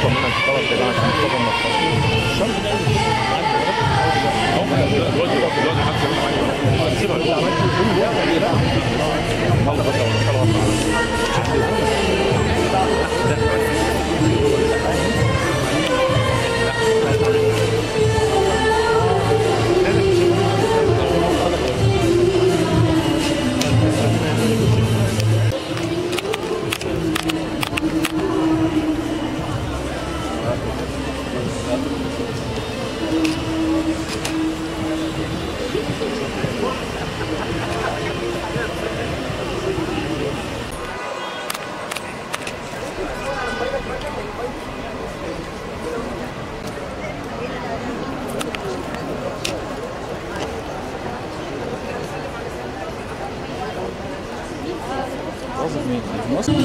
اكبر من الطلب اللي أنا كان طبعا شرط دلوقتي دلوقتي حد كمان معايا Doesn't mean it must be.